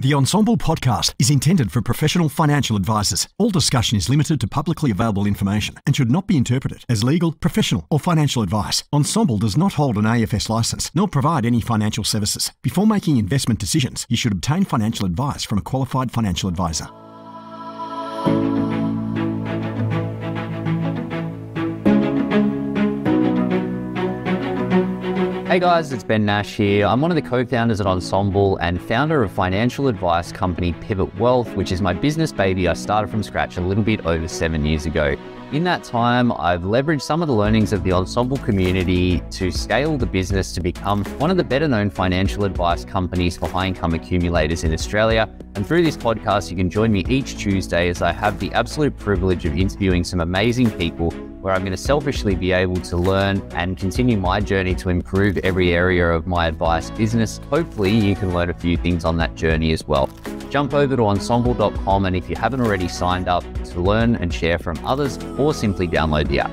The Ensombl podcast is intended for professional financial advisors. All discussion is limited to publicly available information and should not be interpreted as legal, professional, or financial advice. Ensombl does not hold an AFS license nor provide any financial services. Before making investment decisions, you should obtain financial advice from a qualified financial advisor. Hey guys, it's Ben Nash here. I'm one of the co founders at Ensombl and founder of financial advice company Pivot Wealth, which is my business baby I started from scratch a little bit over seven years ago. In that time, I've leveraged some of the learnings of the Ensombl community to scale the business to become one of the better known financial advice companies for high income accumulators in Australia. And through this podcast, you can join me each Tuesday as I have the absolute privilege of interviewing some amazing people where I'm going to selfishly be able to learn and continue my journey to improve every area of my advice business. Hopefully, you can learn a few things on that journey as well. Jump over to ensombl.com and if you haven't already signed up to learn and share from others, or simply download the app.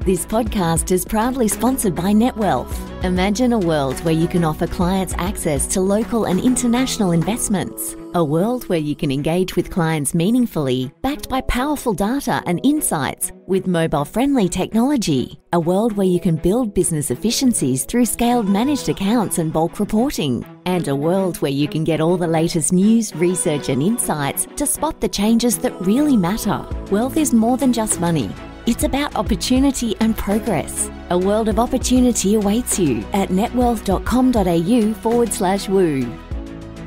This podcast is proudly sponsored by NetWealth. Imagine a world where you can offer clients access to local and international investments. A world where you can engage with clients meaningfully, backed by powerful data and insights with mobile friendly technology. A world where you can build business efficiencies through scaled managed accounts and bulk reporting. And a world where you can get all the latest news, research, and insights to spot the changes that really matter. Wealth is more than just money. It's about opportunity and progress. A world of opportunity awaits you at netwealth.com.au forward slash woo.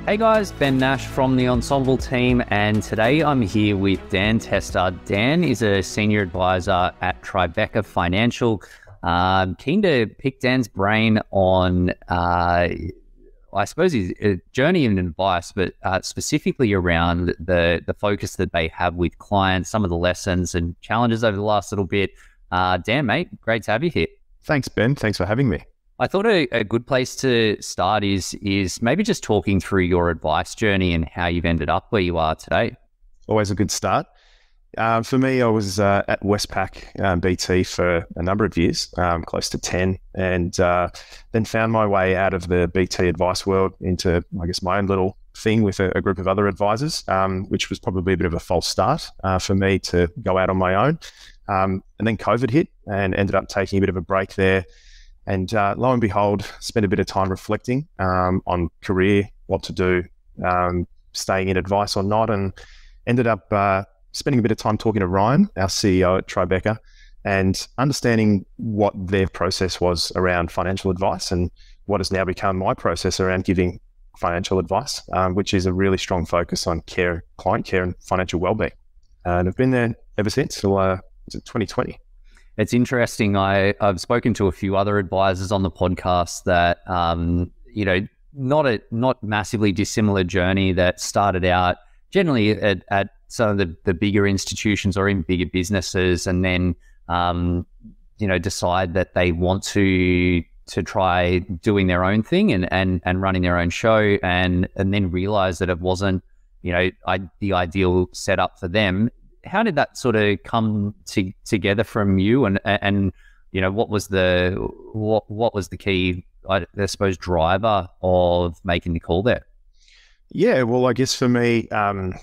Hey guys, Ben Nash from the Ensombl team, and today I'm here with Dan Testa. Dan is a senior advisor at Tribeca Financial. Um, keen to pick Dan's brain on, uh, I suppose, his uh, journey and advice, but uh, specifically around the the focus that they have with clients, some of the lessons and challenges over the last little bit. Uh, Dan, mate, great to have you here. Thanks, Ben. Thanks for having me. I thought a, a, good place to start is is maybe just talking through your advice journey and how you've ended up where you are today. Always a good start. Uh, for me, I was uh, at Westpac um, BT for a number of years, um, close to 10, and uh, then found my way out of the BT advice world into, I guess, my own little thing with a, a group of other advisors, um, which was probably a bit of a false start uh, for me to go out on my own. Um, and then COVID hit and ended up taking a bit of a break there and uh, lo and behold, spent a bit of time reflecting um, on career, what to do, um, staying in advice or not, and ended up uh, spending a bit of time talking to Ryan, our CEO at Tribeca, and understanding what their process was around financial advice and what has now become my process around giving financial advice, um, which is a really strong focus on care, client care, and financial well-being. And I've been there ever since. So, uh, 2020 it's interesting. I, I've spoken to a few other advisors on the podcast that, um, you know, not a not massively dissimilar journey that started out generally at, at some of the, the bigger institutions or in bigger businesses, and then um, you know decide that they want to to try doing their own thing and and and running their own show, and and then realize that it wasn't you know I, the ideal setup for them how did that sort of come to, together from you? And and you know what was the what what was the key I, I suppose driver of making the call there? Yeah well i guess for me um,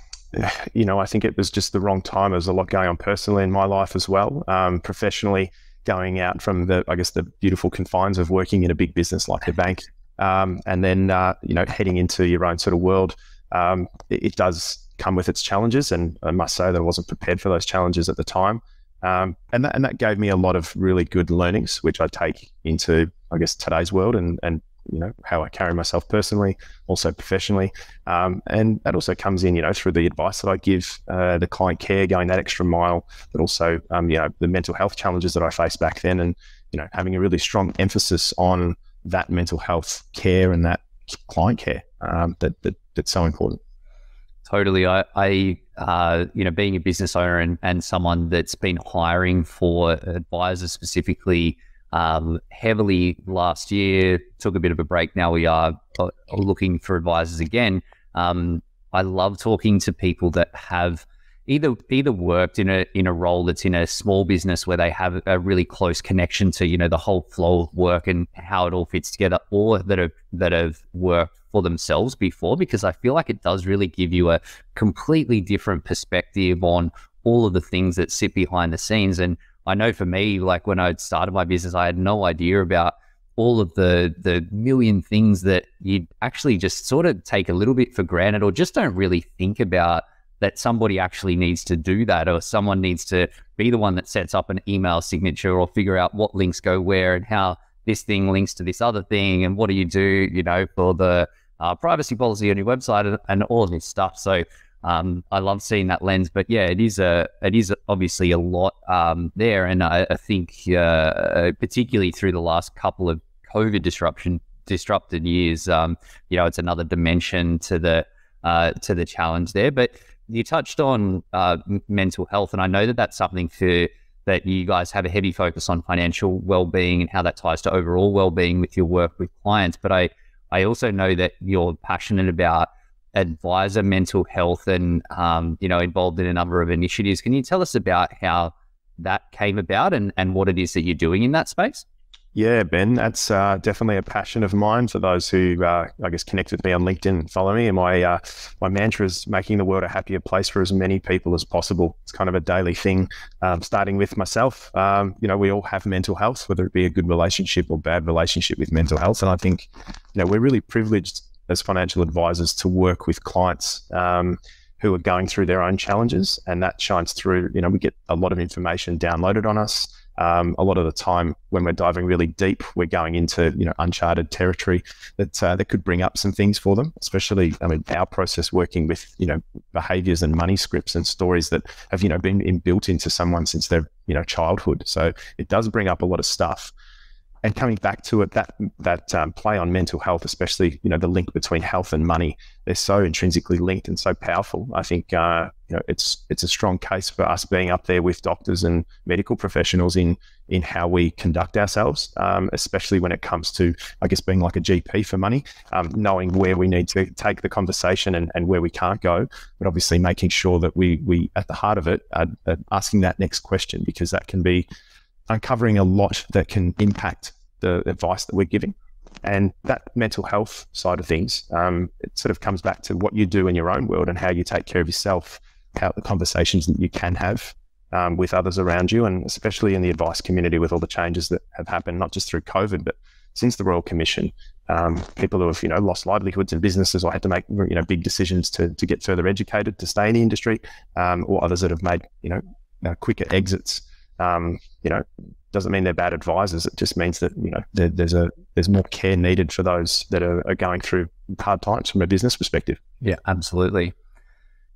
you know i think it was just the wrong time. There's a lot going on personally in my life as well um, professionally going out from the i guess the beautiful confines of working in a big business like the bank um, and then uh, you know heading into your own sort of world. Um, it, it does come with its challenges. And I must say that I wasn't prepared for those challenges at the time. Um, and, that, and that gave me a lot of really good learnings, which I take into, I guess, today's world and, and you know, how I carry myself personally, also professionally. Um, and that also comes in, you know, through the advice that I give, uh, the client care, going that extra mile, but also, um, you know, the mental health challenges that I faced back then and, you know, having a really strong emphasis on that mental health care and that client care um, that, that that's so important. Totally. I, I uh, you know, being a business owner and, and someone that's been hiring for advisors specifically um, heavily last year, took a bit of a break. Now we are uh, looking for advisors again. Um, I love talking to people that have either either worked in a in a role that's in a small business where they have a really close connection to you know the whole flow of work and how it all fits together, or that have that have worked for themselves before because I feel like it does really give you a completely different perspective on all of the things that sit behind the scenes. And I know for me, like when I started my business, I had no idea about all of the the million things that you actually just sort of take a little bit for granted or just don't really think about that somebody actually needs to do that or someone needs to be the one that sets up an email signature or figure out what links go where and how this thing links to this other thing and what do you do you know for the uh, privacy policy on your website and, and all of this stuff so um, I love seeing that lens, but yeah, it is a it is obviously a lot um, there, and I, I think uh, particularly through the last couple of COVID disruption disrupted years, um, you know, it's another dimension to the uh, to the challenge there. But you touched on uh, mental health, and I know that that's something for that you guys have a heavy focus on financial well-being and how that ties to overall well-being with your work with clients. But I I also know that you're passionate about advisor mental health and um, you know involved in a number of initiatives. Can you tell us about how that came about and, and what it is that you're doing in that space? Yeah, Ben, that's uh, definitely a passion of mine. For those who, uh, I guess, connect with me on LinkedIn follow me, and my uh, my mantra is making the world a happier place for as many people as possible. It's kind of a daily thing, um, starting with myself. Um, you know, we all have mental health, whether it be a good relationship or bad relationship with mental health, and I think, you know, we're really privileged as financial advisors to work with clients um, who are going through their own challenges, and that shines through. You know, we get a lot of information downloaded on us. Um, a lot of the time, when we're diving really deep, we're going into you know uncharted territory that uh, that could bring up some things for them. Especially, I mean, our process working with you know behaviors and money scripts and stories that have you know been inbuilt into someone since their you know childhood. So it does bring up a lot of stuff and coming back to it, that that um, play on mental health, especially you know the link between health and money, they're so intrinsically linked and so powerful. I think uh, you know it's it's a strong case for us being up there with doctors and medical professionals in in how we conduct ourselves, um, especially when it comes to I guess being like a GP for money, um, knowing where we need to take the conversation and, and where we can't go, but obviously making sure that we we at the heart of it are, are asking that next question because that can be uncovering a lot that can impact the advice that we're giving. And that mental health side of things, um, it sort of comes back to what you do in your own world and how you take care of yourself, how the conversations that you can have um, with others around you, and especially in the advice community with all the changes that have happened, not just through COVID, but since the Royal Commission. Um, people who have you know lost livelihoods and businesses or had to make you know big decisions to, to get further educated to stay in the industry, um, or others that have made you know uh, quicker exits. Um, you know, doesn't mean they're bad advisors. It just means that you know there, there's a there's more care needed for those that are, are, going through hard times from a business perspective. Yeah, absolutely.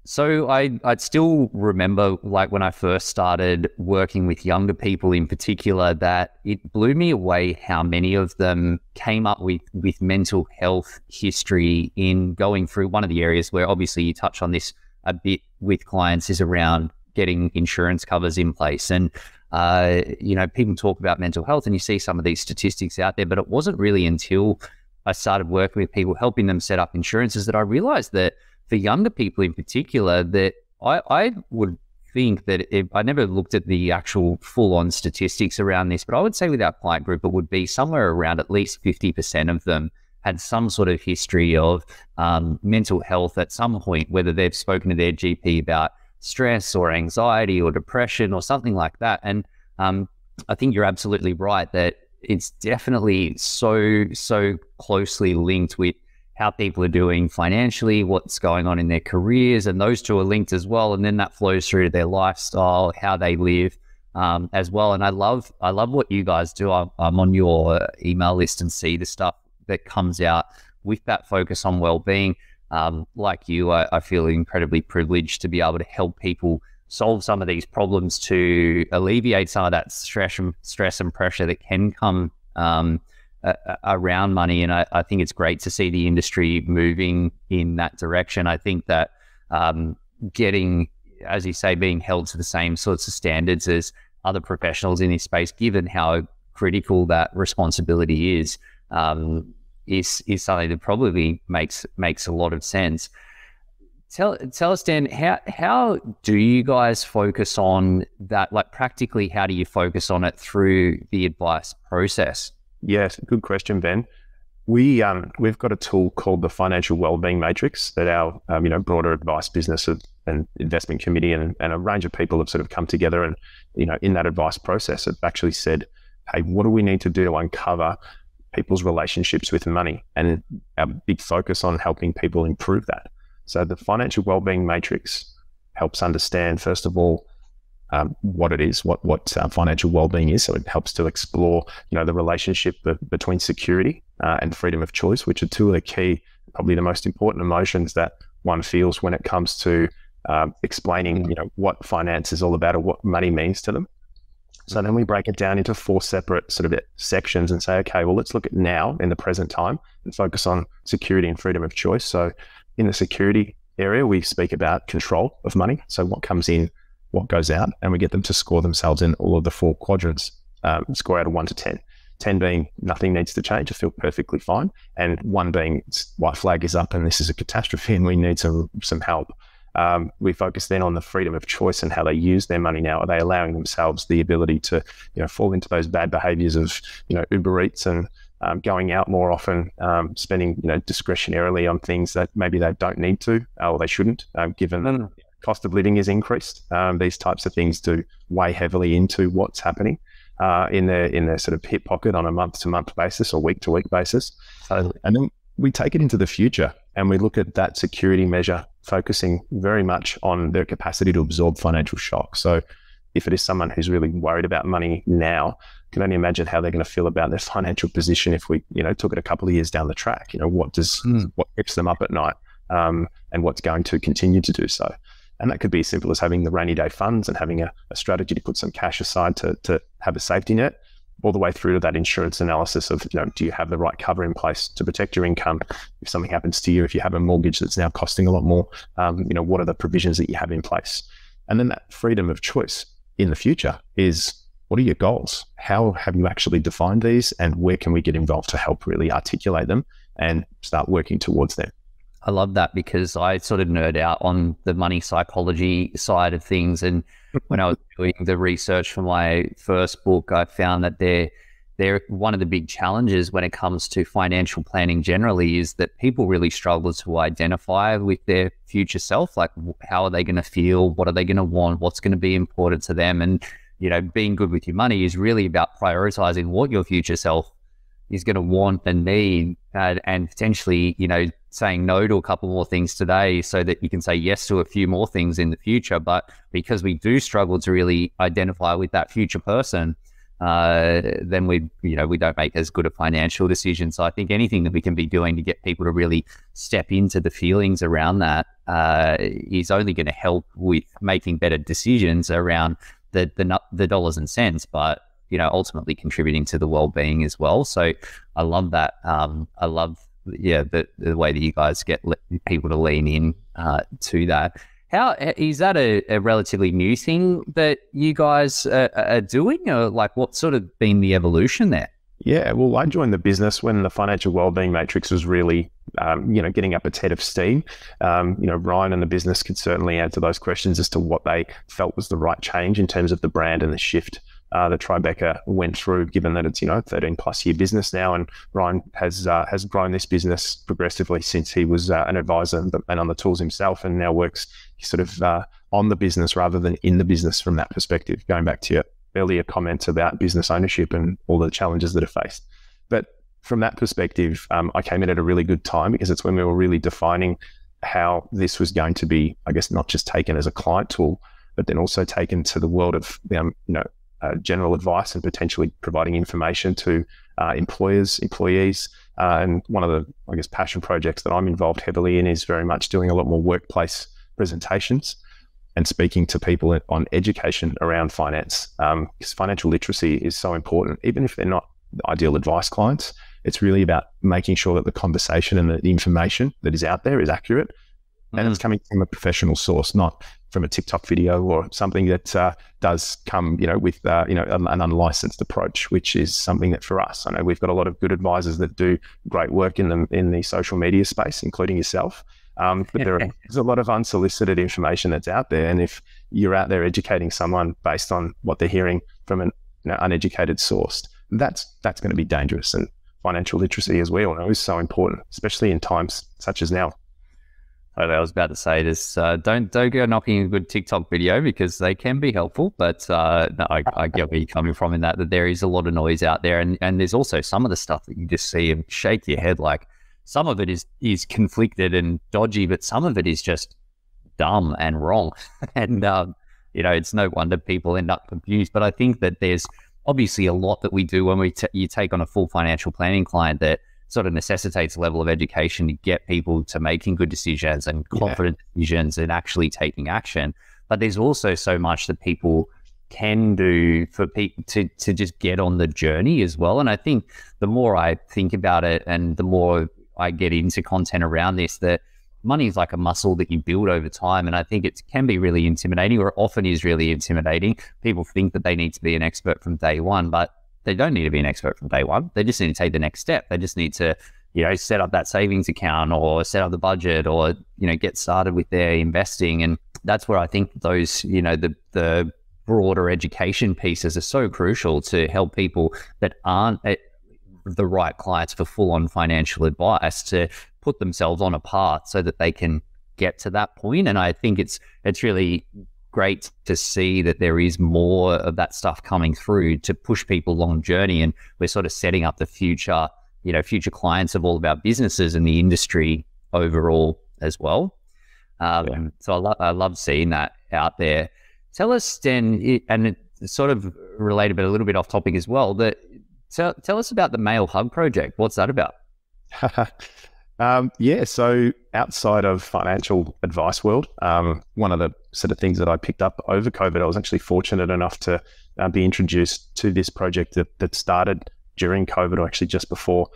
So I I'd still remember like when I first started working with younger people in particular that it blew me away how many of them came up with with mental health history in going through one of the areas where obviously you touch on this a bit with clients is around getting insurance covers in place. And uh, you know, people talk about mental health and you see some of these statistics out there, but it wasn't really until I started working with people, helping them set up insurances, that I realized that for younger people in particular, that I, I would think that if, I never looked at the actual full on statistics around this, but I would say with our client group, it would be somewhere around at least 50% of them had some sort of history of um, mental health at some point, whether they've spoken to their GP about stress or anxiety or depression or something like that. And um, I think you're absolutely right that it's definitely so, so closely linked with how people are doing financially, what's going on in their careers, and those two are linked as well. And then that flows through to their lifestyle, how they live um, as well. And I love, I love what you guys do. I'm, I'm on your email list and see the stuff that comes out with that focus on well-being um, like you, I, I, feel incredibly privileged to be able to help people solve some of these problems to alleviate some of that stress and stress and pressure that can come um, around money. And I, I, think it's great to see the industry moving in that direction. I think that um, getting, as you say, being held to the same sorts of standards as other professionals in this space, given how critical that responsibility is. Um, is is something that probably makes makes a lot of sense. Tell tell us, Dan, how how do you guys focus on that? Like practically, how do you focus on it through the advice process? Yes, good question, Ben. We um, we've got a tool called the Financial Wellbeing Matrix that our um, you know broader advice business and investment committee and, and a range of people have sort of come together and you know in that advice process have actually said, hey, what do we need to do to uncover people's relationships with money and a big focus on helping people improve that. So the financial wellbeing matrix helps understand first of all um, what it is, what what uh, financial well-being is. So it helps to explore, you know, the relationship be- between security uh, and freedom of choice, which are two of the key, probably the most important emotions that one feels when it comes to um, explaining, you know, what finance is all about or what money means to them. So then we break it down into four separate sort of sections and say, okay, well, let's look at now in the present time and focus on security and freedom of choice. So in the security area, we speak about control of money. So what comes in what goes out, and we get them to score themselves in all of the four quadrants, um, score out of one to 10. 10 being nothing needs to change, I feel perfectly fine. And one being white flag is up and this is a catastrophe and we need some, some help. Um, we focus then on the freedom of choice and how they use their money now. Are they allowing themselves the ability to, you know, fall into those bad behaviors of, you know, Uber Eats and um, going out more often, um, spending, you know, discretionarily on things that maybe they don't need to or they shouldn't, um, given mm cost of living is increased. Um, these types of things do weigh heavily into what's happening uh, in their in their sort of hip pocket on a month to month basis or week to week basis. and then we take it into the future and we look at that security measure, focusing very much on their capacity to absorb financial shock. So if it is someone who's really worried about money now, can only imagine how they're going to feel about their financial position if we, you know, took it a couple of years down the track. You know, what does mm. what keeps them up at night, um, and what's going to continue to do so. And that could be as simple as having the rainy day funds and having a, a strategy to put some cash aside to, to have a safety net, all the way through to that insurance analysis of, you know, do you have the right cover in place to protect your income if something happens to you? If you have a mortgage that's now costing a lot more, um, you know, what are the provisions that you have in place? And then that freedom of choice in the future is what are your goals? How have you actually defined these? And where can we get involved to help really articulate them and start working towards them? I love that because I sort of nerd out on the money psychology side of things. And when I was doing the research for my first book, I found that they're, they're one of the big challenges when it comes to financial planning generally is that people really struggle to identify with their future self. Like, how are they going to feel? What are they going to want? What's going to be important to them? And, you know, being good with your money is really about prioritizing what your future self is going to want and need and, and potentially, you know, saying no to a couple more things today so that you can say yes to a few more things in the future. But because we do struggle to really identify with that future person, uh, then we, you know, we don't make as good a financial decision. So I think anything that we can be doing to get people to really step into the feelings around that uh, is only going to help with making better decisions around the, the the dollars and cents. But you know, ultimately contributing to the well-being as well. So I love that. Um, I love, yeah, the, the way that you guys get le- people to lean in uh, to that. How is that a, a, relatively new thing that you guys are, are doing, or like what's sort of been the evolution there? Yeah, well, I joined the business when the financial wellbeing matrix was really, um, you know, getting up its head of steam. Um, you know, Ryan and the business could certainly answer those questions as to what they felt was the right change in terms of the brand and the shift uh, that Tribeca went through, given that it's you know 13 plus year business now, and Ryan has uh, has grown this business progressively since he was uh, an advisor and on the tools himself, and now works sort of uh, on the business rather than in the business from that perspective. Going back to your earlier comments about business ownership and all the challenges that are faced, but from that perspective, um, I came in at a really good time because it's when we were really defining how this was going to be, I guess, not just taken as a client tool, but then also taken to the world of um, you know uh, general advice and potentially providing information to uh, employers, employees. Uh, and one of the, I guess, passion projects that I'm involved heavily in is very much doing a lot more workplace presentations and speaking to people on education around finance. Um, because financial literacy is so important, even if they're not ideal advice clients. It's really about making sure that the conversation and the information that is out there is accurate and it's mm. coming from a professional source, not from a TikTok video or something that uh, does come, you know, with uh, you know an, an, unlicensed approach, which is something that for us, I know we've got a lot of good advisors that do great work in the in the social media space, including yourself. Um, but there are, there's a lot of unsolicited information that's out there, and if you're out there educating someone based on what they're hearing from an you know, uneducated source, that's that's going to be dangerous. And financial literacy, as we all know, is so important, especially in times such as now. I was about to say this. Uh, don't don't go knocking a good TikTok video because they can be helpful. But uh, no, I, I, get where you're coming from in that that there is a lot of noise out there, and and there's also some of the stuff that you just see and shake your head like some of it is is conflicted and dodgy, but some of it is just dumb and wrong. and um, you know, it's no wonder people end up confused. But I think that there's obviously a lot that we do when we t- you take on a full financial planning client that sort of necessitates a level of education to get people to making good decisions and confident yeah. decisions and actually taking action. But there's also so much that people can do for people to, to just get on the journey as well. And I think the more I think about it and the more I get into content around this, that money is like a muscle that you build over time. And I think it can be really intimidating or often is really intimidating. People think that they need to be an expert from day one, but they don't need to be an expert from day one. They just need to take the next step. They just need to, you know, set up that savings account or set up the budget or, you know, get started with their investing. And that's where I think those, you know, the, the, broader education pieces are so crucial to help people that aren't eh, the right clients for full on financial advice to put themselves on a path so that they can get to that point. And I think it's it's really great to see that there is more of that stuff coming through to push people along journey. And we're sort of setting up the future, you know, future clients of all of our businesses and the industry overall as well. Um, yeah. So I, lo- I love seeing that out there. Tell us then, and sort of related, but a little bit off topic as well, that tell, tell us about the Male Hug Project. What's that about? Um, yeah, so outside of financial advice world, um, one of the sort of things that I picked up over COVID, I was actually fortunate enough to uh, be introduced to this project that, that started during COVID, or actually just before,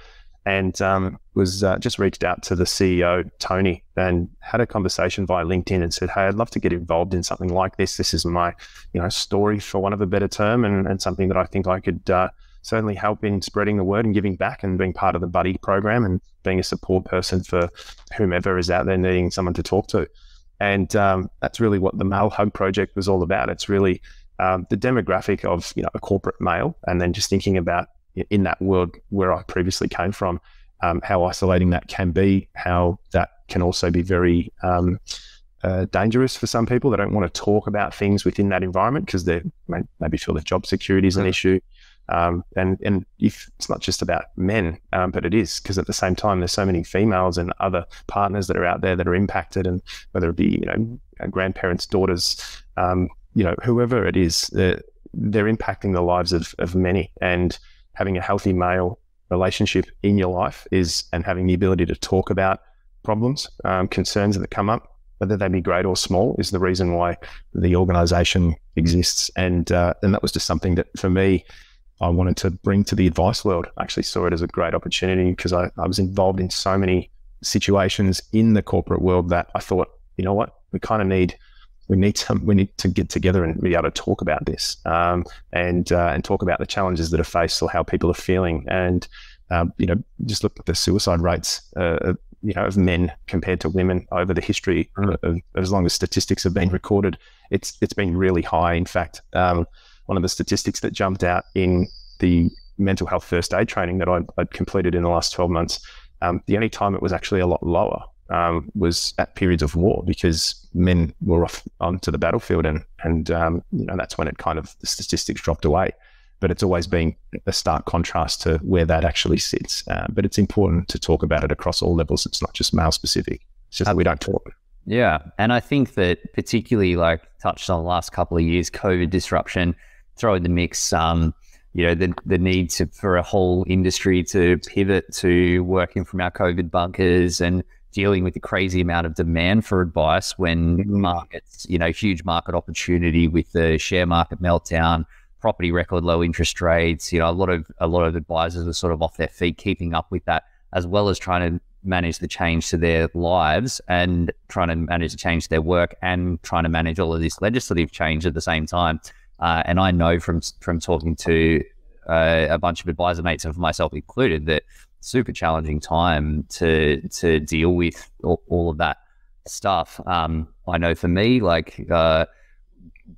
and um, was uh, just reached out to the CEO Tony and had a conversation via LinkedIn and said, "Hey, I'd love to get involved in something like this. This is my, you know, story for one of a better term, and, and something that I think I could." Uh, certainly help in spreading the word and giving back and being part of the buddy program and being a support person for whomever is out there needing someone to talk to. And um, that's really what the Male Hug Project was all about. It's really um, the demographic of you know a corporate male, and then just thinking about in that world where I previously came from, um, how isolating that can be, how that can also be very um, uh, dangerous for some people. They don't want to talk about things within that environment because they may, maybe feel that job security is an issue. Um, and and if it's not just about men, um, but it is because at the same time there's so many females and other partners that are out there that are impacted, and whether it be you know grandparents, daughters, um, you know whoever it is, they're, they're impacting the lives of of many. And having a healthy male relationship in your life is, and having the ability to talk about problems, um, concerns that come up, whether they be great or small, is the reason why the organisation exists. And uh, and that was just something that for me I wanted to bring to the advice world. I actually saw it as a great opportunity because I, I was involved in so many situations in the corporate world that I thought, you know what, we kind of need we need to we need to get together and be able to talk about this um, and uh, and talk about the challenges that are faced or how people are feeling. And um, you know just look at the suicide rates uh, you know of men compared to women over the history of, of, as long as statistics have been recorded. It's it's been really high in fact. Um, one of the statistics that jumped out in the mental health first aid training that I'd, I'd completed in the last 12 months, um, the only time it was actually a lot lower um, was at periods of war because men were off onto the battlefield and and um, you know that's when it kind of the statistics dropped away. But it's always been a stark contrast to where that actually sits. Uh, but it's important to talk about it across all levels. It's not just male specific. It's just that we don't talk. Yeah, and I think that particularly like touched on the last couple of years, COVID disruption throw in the mix, um, you know, the, the need to, for a whole industry to pivot to working from our COVID bunkers and dealing with the crazy amount of demand for advice when mm-hmm. markets, you know, huge market opportunity with the share market meltdown, property record low interest rates. You know, a lot of a lot of advisors are sort of off their feet keeping up with that, as well as trying to manage the change to their lives and trying to manage the change to their work and trying to manage all of this legislative change at the same time. Uh, and I know from from talking to uh, a bunch of advisor mates and for myself included that super challenging time to to deal with all, all of that stuff. Um, I know for me, like uh,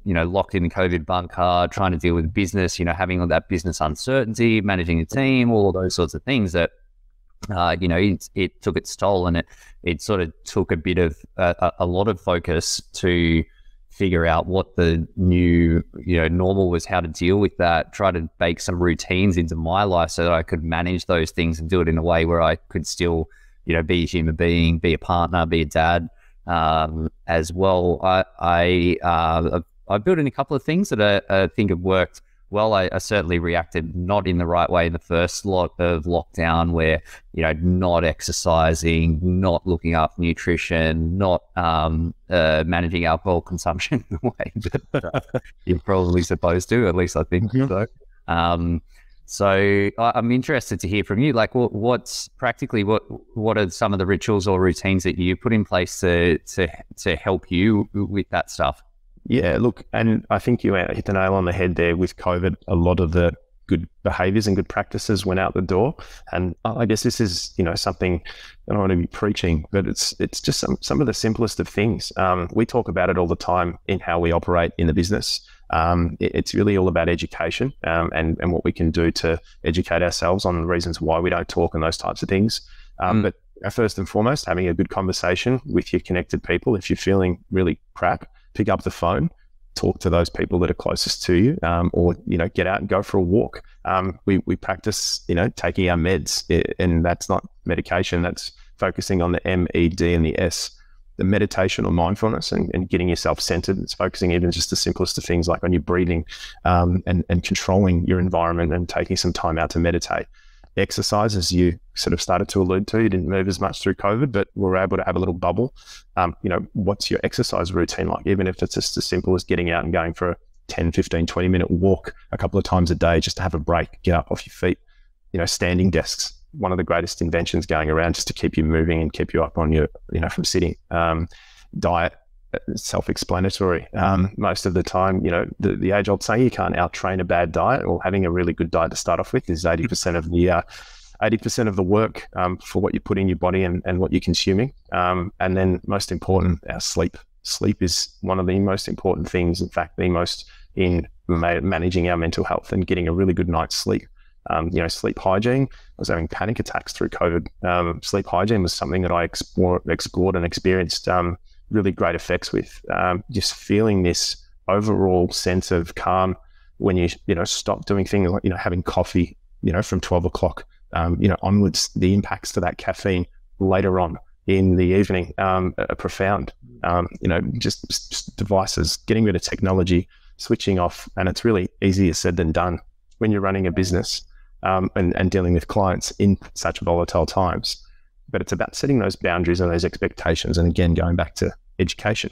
you know, locked in the COVID bunker, trying to deal with business, you know, having all that business uncertainty, managing a team, all of those sorts of things that, uh, you know, it, it, took its toll and it, it sort of took a bit of uh, a lot of focus to figure out what the new, you know, normal was, how to deal with that, try to bake some routines into my life so that I could manage those things and do it in a way where I could still, you know, be a human being, be a partner, be a dad um, as well. I, I, uh, I've built in a couple of things that I, I think have worked well, I, I, certainly reacted not in the right way in the first lot of lockdown, where you know not exercising, not looking after nutrition, not um, uh, managing alcohol consumption the way that you're probably supposed to. At least I think mm-hmm. so. Um, so I, am interested to hear from you. Like, what, what's practically what what are some of the rituals or routines that you put in place to to to help you with that stuff? Yeah, look, and I think you hit the nail on the head there with COVID. A lot of the good behaviors and good practices went out the door. And I guess this is, you know, something I don't want to be preaching, but it's it's just some, some of the simplest of things. Um, we talk about it all the time in how we operate in the business. Um, it, it's really all about education um, and, and what we can do to educate ourselves on the reasons why we don't talk and those types of things. Um, mm. But uh, first and foremost, having a good conversation with your connected people. If you're feeling really crap, pick up the phone, talk to those people that are closest to you, um, or you know, get out and go for a walk. Um, we we practice, you know, taking our meds, and that's not medication. That's focusing on the M, E, D, and the S. The meditation or mindfulness and, and getting yourself centered. It's focusing even just the simplest of things like on your breathing um, and, and controlling your environment and taking some time out to meditate exercise, as you sort of started to allude to. You didn't move as much through COVID, but we were able to have a little bubble. Um, you know, what's your exercise routine like? Even if it's just as simple as getting out and going for a 10, 15, 20 minute walk a couple of times a day just to have a break, get up off your feet. You know, standing desks, one of the greatest inventions going around just to keep you moving and keep you up on your, you know, from sitting. Um, diet, self-explanatory. Um, most of the time, you know, the, the age-old saying you can't out-train a bad diet, or having a really good diet to start off with is eighty percent of the uh, eighty percent of the work um, for what you put in your body and, and what you're consuming. Um, and then, most important, our sleep. Sleep is one of the most important things. In fact, the most in ma- managing our mental health and getting a really good night's sleep. Um, you know, sleep hygiene. I was having panic attacks through COVID. Um, sleep hygiene was something that I explore, explored and experienced um, really great effects with. Um, just feeling this overall sense of calm when you you know stop doing things like you know having coffee you know from 12 o'clock um, you know onwards the impacts to that caffeine later on in the evening um, are profound um, you know just, just, devices getting rid of technology switching off and it's really easier said than done when you're running a business um, and, and dealing with clients in such volatile times but it's about setting those boundaries and those expectations. And again, going back to education,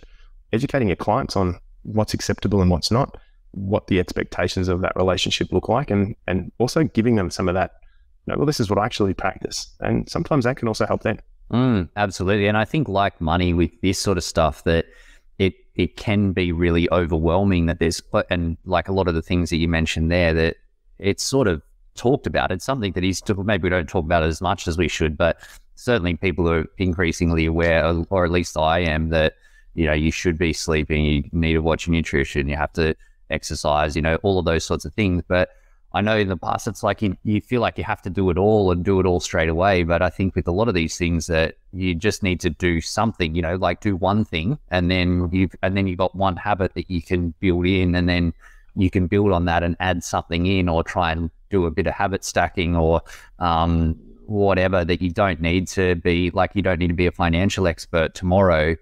educating your clients on what's acceptable and what's not, what the expectations of that relationship look like, and and also giving them some of that. You know, well, this is what I actually practice, and sometimes that can also help them. Mm, absolutely, and I think like money with this sort of stuff that it it can be really overwhelming. That there's and like a lot of the things that you mentioned there that it's sort of talked about. It's something that is maybe we don't talk about as much as we should, but certainly people are increasingly aware, or at least I am, that you know you should be sleeping, you need to watch your nutrition, you have to exercise, you know, all of those sorts of things. But I know in the past it's like you, you feel like you have to do it all and do it all straight away. But I think with a lot of these things that you just need to do something, you know, like do one thing and then you've and then you've got one habit that you can build in and then you can build on that and add something in or try and do a bit of habit stacking or um, whatever that you don't need to be like you don't need to be a financial expert tomorrow.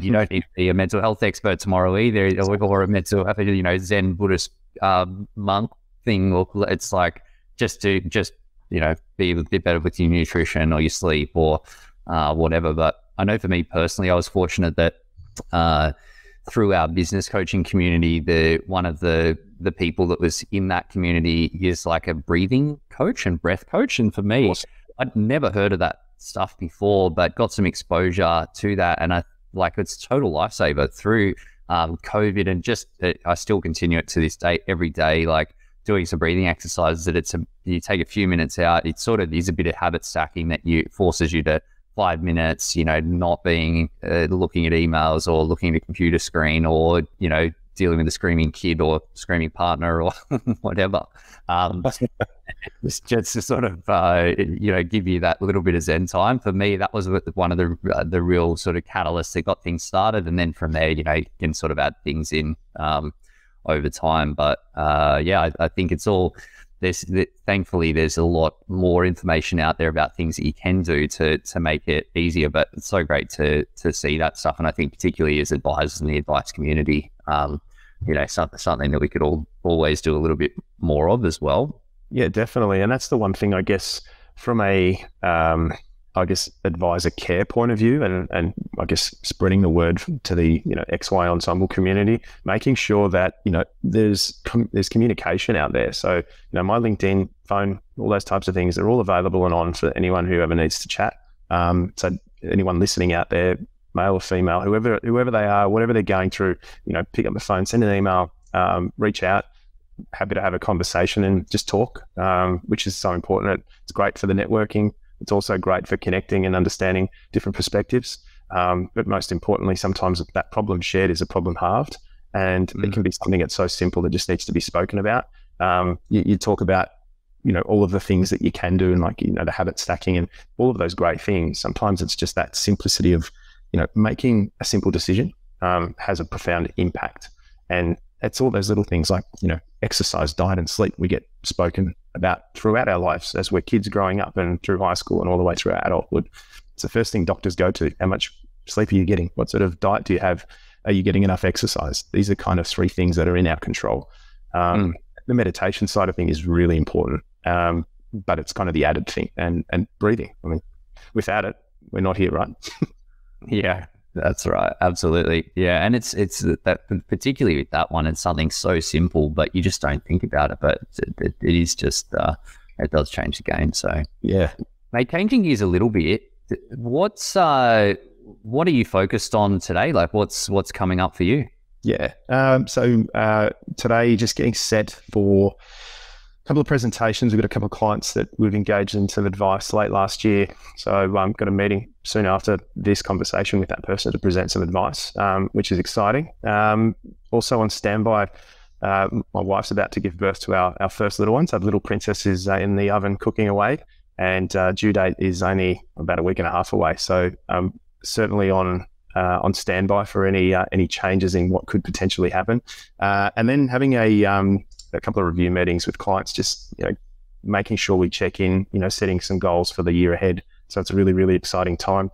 you don't need to be a mental health expert tomorrow either, or a mental, you know, Zen Buddhist um, monk thing. Or it's like just to just you know be a bit better with your nutrition or your sleep or uh, whatever. But I know for me personally, I was fortunate that uh, through our business coaching community, the one of the the people that was in that community is like a breathing coach and breath coach. And for me, awesome. I'd never heard of that stuff before, but got some exposure to that, and I like it's total lifesaver through um, COVID, and just uh, I still continue it to this day every day, like doing some breathing exercises. That it's a you take a few minutes out. It sort of is a bit of habit stacking that you forces you to five minutes, you know, not being uh, looking at emails or looking at a computer screen or you know dealing with a screaming kid or screaming partner or whatever. Um, just, just to sort of uh, you know give you that little bit of zen time. For me, that was one of the uh, the real sort of catalysts that got things started, and then from there, you know, you can sort of add things in um, over time. But uh, yeah, I, I, think it's all there's thankfully there's a lot more information out there about things that you can do to to make it easier. But it's so great to to see that stuff, and I think particularly as advisors in the advice community. Um, you know, something, something that we could all always do a little bit more of as well. Yeah, definitely. And that's the one thing I guess from a, um, I guess advisor care point of view, and and I guess spreading the word to the you know XY Ensombl community, making sure that you know there's com- there's communication out there. So you know my LinkedIn, phone, all those types of things, they're all available and on for anyone who ever needs to chat. Um, so anyone listening out there, male or female, whoever whoever they are, whatever they're going through, you know, pick up the phone, send an email, um, reach out. Happy to have a conversation and just talk, um, which is so important. It's great for the networking. It's also great for connecting and understanding different perspectives. Um, but most importantly, sometimes that problem shared is a problem halved, and mm. it can be something that's so simple that just needs to be spoken about. Um, you, you talk about you know all of the things that you can do and like you know the habit stacking and all of those great things sometimes it's just that simplicity of you know, making a simple decision um, has a profound impact. And it's all those little things like, you know, exercise, diet, and sleep we get spoken about throughout our lives as we're kids growing up and through high school and all the way through our adulthood. It's the first thing doctors go to. How much sleep are you getting? What sort of diet do you have? Are you getting enough exercise? These are kind of three things that are in our control. Um, mm. The meditation side of thing is really important, um, but it's kind of the added thing and, and breathing. I mean, without it, we're not here, right? Yeah, that's right. Absolutely. Yeah. And it's, it's that particularly with that one, it's something so simple, but you just don't think about it. But it, it is just, uh, it does change the game. So, yeah. Mate, changing gears a little bit, what's, uh, what are you focused on today? Like what's, what's coming up for you? Yeah. Um, so, uh, today just getting set for, couple of presentations. We've got a couple of clients that we've engaged in some advice late last year. So I've um, got a meeting soon after this conversation with that person to present some advice, um, which is exciting. Um, also on standby, uh, my wife's about to give birth to our, our first little one. So little princess is uh, in the oven cooking away, and uh, due date is only about a week and a half away. So um, certainly on uh, on standby for any uh, any changes in what could potentially happen, uh, and then having a um, a couple of review meetings with clients, just you know, making sure we check in, you know, setting some goals for the year ahead. So it's a really, really exciting time.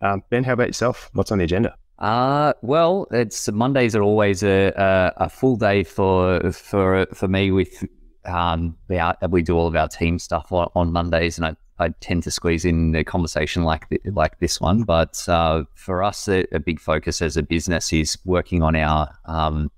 Um, ben, how about yourself? What's on the agenda? Uh, well, it's Mondays are always a, a, a full day for for for me. With um, we, are, we do all of our team stuff on, on Mondays, and I, I tend to squeeze in a conversation like like this one. But uh, for us, a, a, big focus as a business is working on our um,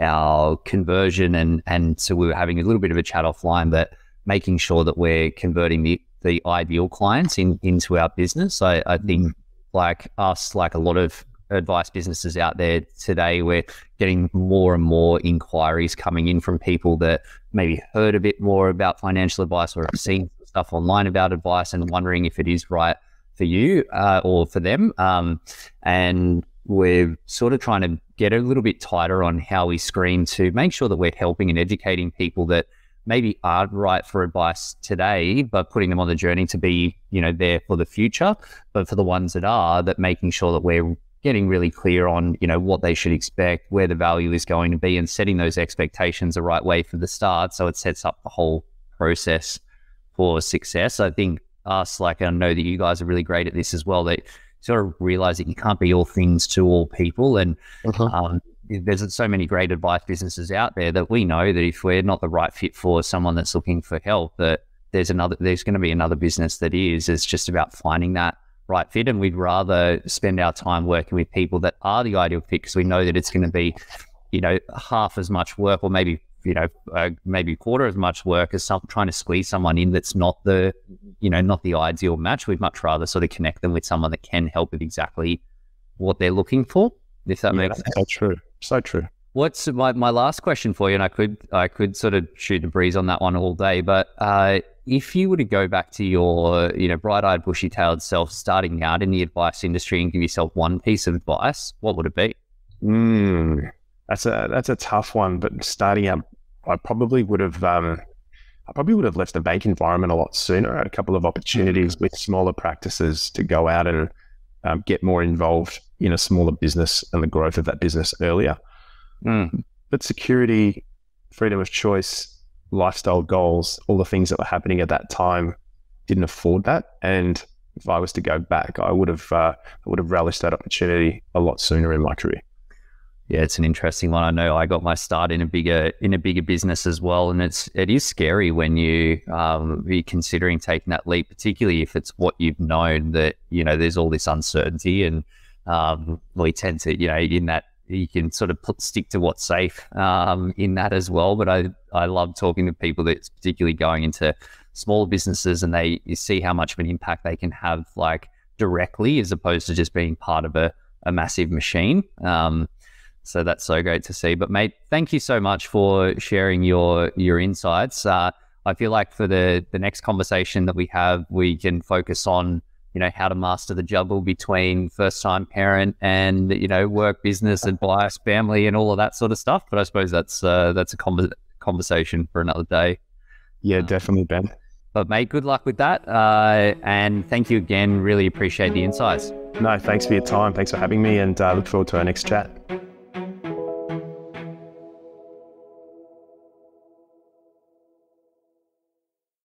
our conversion and and so we were having a little bit of a chat offline but making sure that we're converting the the ideal clients in into our business. I, I think like us like a lot of advice businesses out there today we're getting more and more inquiries coming in from people that maybe heard a bit more about financial advice or have seen stuff online about advice and wondering if it is right for you uh, or for them. Um, and we're sort of trying to get a little bit tighter on how we screen to make sure that we're helping and educating people that maybe aren't right for advice today, but putting them on the journey to be, you know, there for the future. But for the ones that are, that making sure that we're getting really clear on, you know, what they should expect, where the value is going to be, and setting those expectations the right way for the start. So it sets up the whole process for success. I think us, like I know that you guys are really great at this as well. That sort of realize that you can't be all things to all people. And uh-huh. um, there's so many great advice businesses out there that we know that if we're not the right fit for someone that's looking for help, that there's another, there's going to be another business that is. It's just about finding that right fit. And we'd rather spend our time working with people that are the ideal fit because we know that it's going to be, you know, half as much work or maybe you know, uh, maybe a quarter as much work as some, trying to squeeze someone in that's not the, you know, not the ideal match. We'd much rather sort of connect them with someone that can help with exactly what they're looking for. If that yeah, makes sense. So true. So true. What's my, my last question for you? And I could I could sort of shoot the breeze on that one all day, but uh, if you were to go back to your you know bright eyed bushy tailed self starting out in the advice industry and give yourself one piece of advice, what would it be? Mm, That's a that's a tough one. But starting out, I probably would have um, I probably would have left the bank environment a lot sooner. I had a couple of opportunities with smaller practices to go out and um, get more involved in a smaller business and the growth of that business earlier. Mm. But security, freedom of choice, lifestyle goals, all the things that were happening at that time didn't afford that. And if I was to go back, I would have uh, I would have relished that opportunity a lot sooner in my career. Yeah, it's an interesting one. I know I got my start in a bigger in a bigger business as well, and it's it is scary when you um, be considering taking that leap, particularly if it's what you've known that you know there's all this uncertainty, and um, we tend to you know in that you can sort of put, stick to what's safe um, in that as well. But I, I love talking to people that's particularly going into smaller businesses and they you see how much of an impact they can have like directly as opposed to just being part of a, a massive machine. Um, so that's so great to see. But mate, thank you so much for sharing your your insights. Uh, I feel like for the the next conversation that we have, we can focus on you know how to master the juggle between first time parent and you know work business advice family and all of that sort of stuff. But i suppose that's uh, that's a con- conversation for another day. Yeah um, definitely ben. but mate good luck with that. Uh, and thank you again. Really appreciate the insights. No thanks for your time. Thanks for having me and uh, look forward to our next chat